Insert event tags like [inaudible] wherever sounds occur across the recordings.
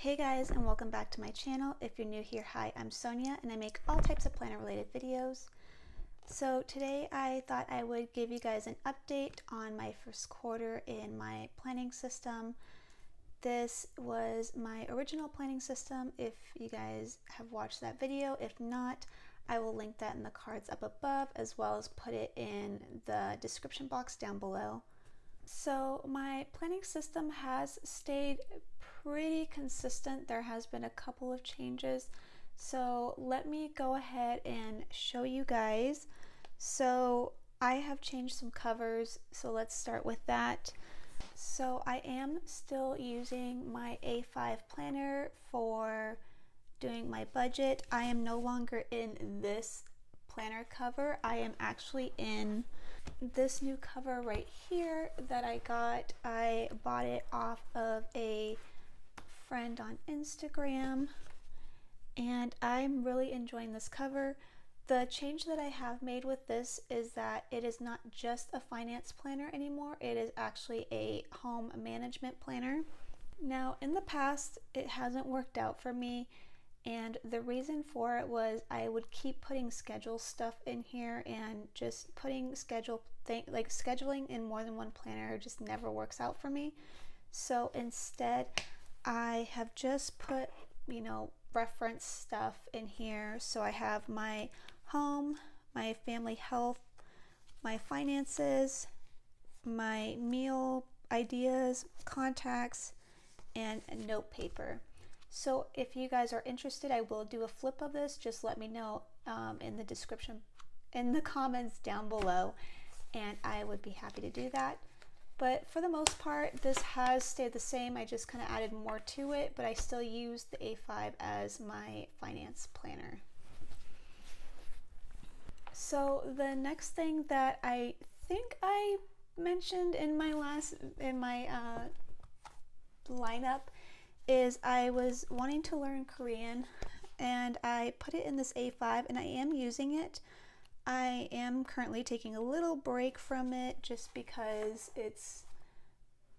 Hey guys and welcome back to my channel. If you're new here, hi, I'm Sonia and I make all types of planner related videos. So today I thought I would give you guys an update on my first quarter in my planning system. This was my original planning system if you guys have watched that video. If not, I will link that in the cards up above as well as put it in the description box down below. So my planning system has stayed pretty consistent. There has been a couple of changes. So let me go ahead and show you guys. So I have changed some covers. So let's start with that. So I am still using my A5 planner for doing my budget. I am no longer in this planner cover. I am actually in this new cover right here that I got. I bought it off of a friend on Instagram and I'm really enjoying this cover. The change that I have made with this is that it is not just a finance planner anymore, it is actually a home management planner. Now, in the past, it hasn't worked out for me and the reason for it was I would keep putting schedule stuff in here and just putting schedule thing like scheduling in more than one planner just never works out for me. So instead, I have just put, you know, reference stuff in here. So I have my home, my family health, my finances, my meal ideas, contacts, and note paper. So if you guys are interested, I will do a flip of this. Just let me know um, in the description, in the [laughs] comments down below, and I would be happy to do that. But for the most part, this has stayed the same. I just kind of added more to it, but I still use the A5 as my finance planner. So the next thing that I think I mentioned in my last, in my uh, lineup is I was wanting to learn Korean and I put it in this A5 and I am using it. I am currently taking a little break from it just because it's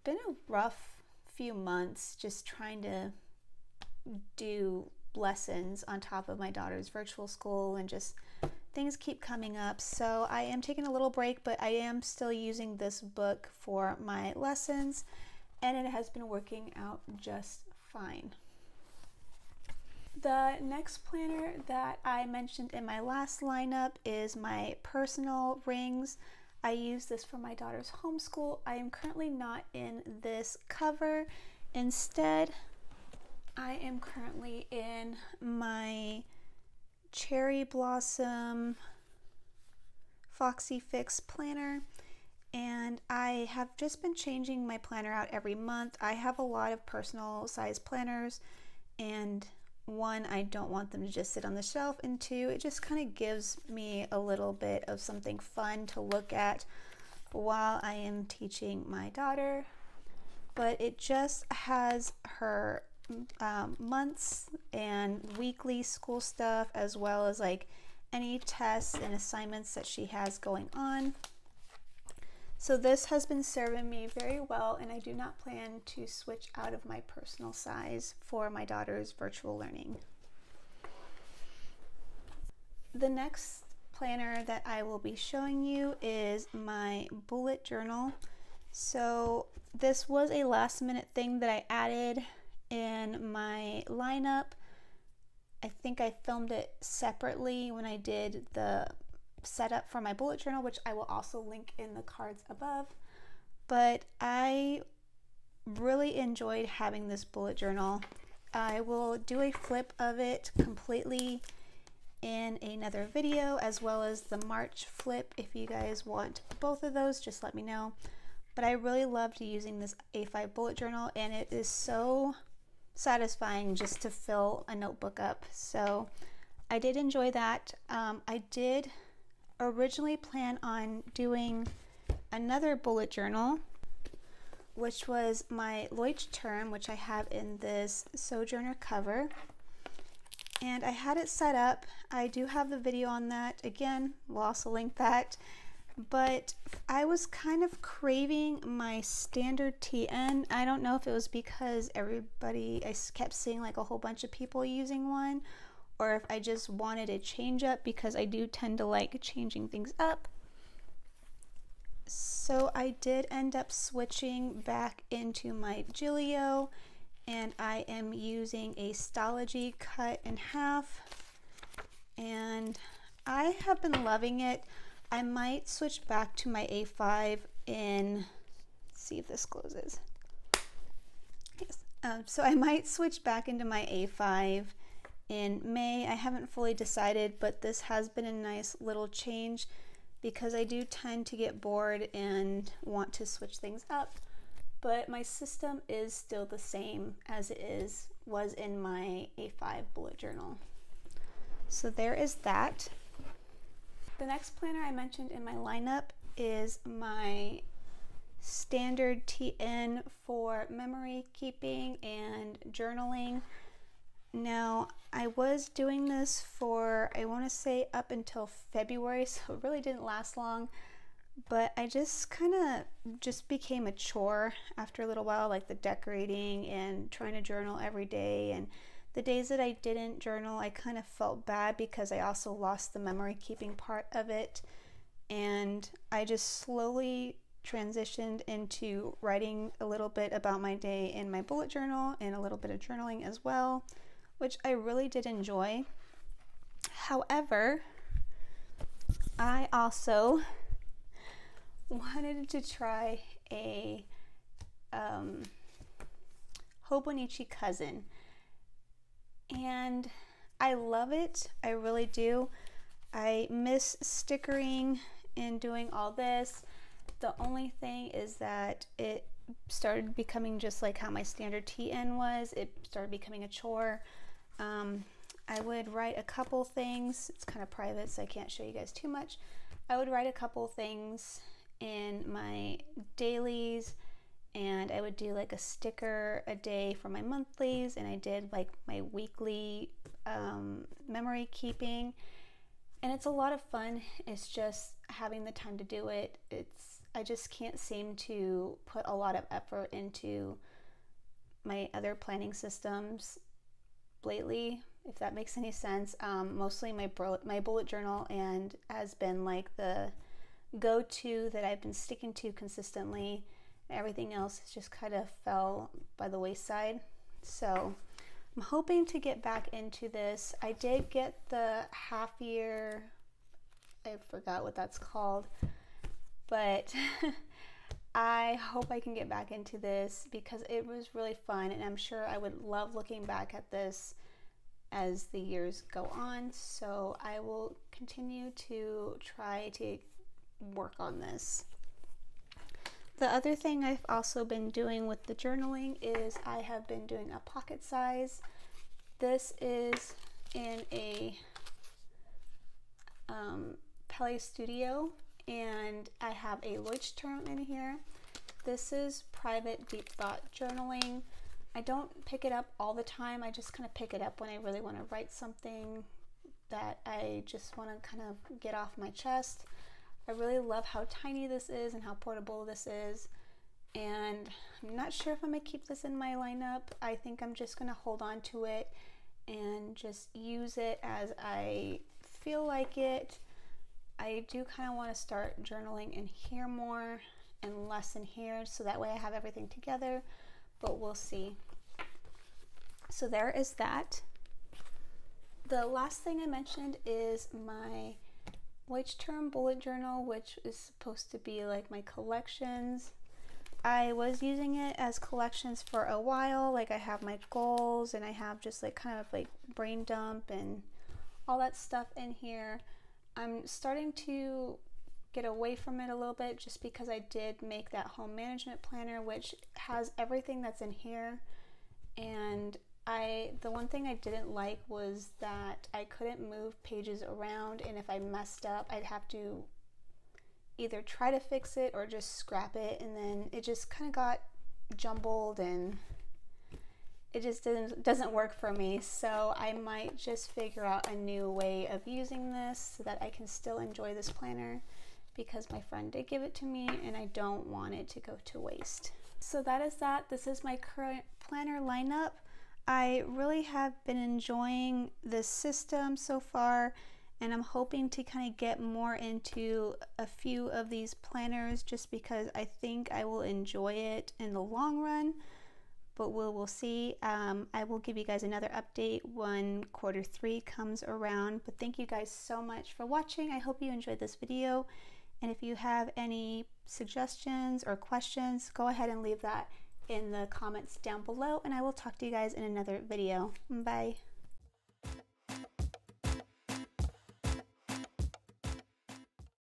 been a rough few months just trying to do lessons on top of my daughter's virtual school and just things keep coming up. So I am taking a little break, but I am still using this book for my lessons and it has been working out just fine. The next planner that I mentioned in my last lineup is my personal rings. I use this for my daughter's homeschool. I am currently not in this cover. Instead, I am currently in my Cherry Blossom Foxy Fix planner and I have just been changing my planner out every month. I have a lot of personal size planners and one, I don't want them to just sit on the shelf and two, it just kind of gives me a little bit of something fun to look at while I am teaching my daughter. But it just has her um, months and weekly school stuff as well as like any tests and assignments that she has going on. So this has been serving me very well and I do not plan to switch out of my personal size for my daughter's virtual learning. The next planner that I will be showing you is my bullet journal. So this was a last minute thing that I added in my lineup. I think I filmed it separately when I did the setup for my bullet journal, which I will also link in the cards above. But I really enjoyed having this bullet journal. I will do a flip of it completely in another video as well as the March flip. If you guys want both of those, just let me know. But I really loved using this A5 bullet journal and it is so satisfying just to fill a notebook up. So I did enjoy that. Um, I did originally plan on doing another bullet journal, which was my Leuchtturm, which I have in this Sojourner cover. And I had it set up. I do have the video on that. Again, we'll also link that. but I was kind of craving my standard TN. I don't know if it was because everybody, I kept seeing like a whole bunch of people using one, or if I just wanted a change up because I do tend to like changing things up. So I did end up switching back into my Gillio and I am using a Stalogy cut in half and I have been loving it. I might switch back to my A5 in, see if this closes. Yes. Um, so I might switch back into my A5 in May. I haven't fully decided, but this has been a nice little change because I do tend to get bored and want to switch things up. But my system is still the same as it is was in my A5 bullet journal. So there is that. The next planner I mentioned in my lineup is my standard TN for memory keeping and journaling. Now, I was doing this for, I want to say up until February, [laughs] so it really didn't last long. But I just kind of just became a chore after a little while, like the decorating and trying to journal every day and the days that I didn't journal, I kind of felt bad because I also lost the memory keeping part of it. And I just slowly transitioned into writing a little bit about my day in my bullet journal and a little bit of journaling as well, which I really did enjoy. However, I also [laughs] wanted to try a um, Hobonichi cousin and I love it. I really do. I miss stickering and doing all this. The only thing is that it started becoming just like how my standard TN was. It started becoming a chore. Um, I would write a couple things. It's kind of private, so I can't show you guys too much. I would write a couple things in my dailies and I would do like a sticker a day for my monthlies, and I did like my weekly um, memory keeping. And it's a lot of fun. It's just having the time to do it. It's I just can't seem to put a lot of effort into my other planning systems lately, if that makes any sense. Um, mostly my my bullet journal and has been like the go-to that I've been sticking to consistently Everything else just kind of fell by the wayside. So I'm hoping to get back into this. I did get the half year, I forgot what that's called, but [laughs] I hope I can get back into this because it was really fun and I'm sure I would love looking back at this as the years go on. So I will continue to try to work on this. The other thing I've also been doing with the journaling is I have been doing a pocket size. This is in a um, Pele Studio and I have a Leuchtturm in here. This is private deep thought journaling. I don't pick it up all the time. I just kind of pick it up when I really want to write something that I just want to kind of get off my chest. I really love how tiny this is and how portable this is. And I'm not sure if I'm going to keep this in my lineup. I think I'm just going to hold on to it and just use it as I feel like it. I do kind of want to start journaling in here more and less in here so that way I have everything together, but we'll see. So there is that. The last thing I mentioned is my Leuchtturm bullet journal, which is supposed to be like my collections. I was using it as collections for a while. Like I have my goals and I have just like kind of like brain dump and all that stuff in here. I'm starting to get away from it a little bit just because I did make that home management planner, which has everything that's in here. And I the one thing I didn't like was that I couldn't move pages around and if I messed up I'd have to either try to fix it or just scrap it and then it just kind of got jumbled and it just doesn't doesn't work for me so I might just figure out a new way of using this so that I can still enjoy this planner because my friend did give it to me and I don't want it to go to waste. So that is that. This is my current planner lineup. I really have been enjoying this system so far and I'm hoping to kind of get more into a few of these planners just because I think I will enjoy it in the long run but we'll, we'll see. Um, I will give you guys another update when quarter three comes around. But thank you guys so much for watching. I hope you enjoyed this video. And if you have any suggestions or questions, go ahead and leave that in the comments down below. And I will talk to you guys in another video. Bye.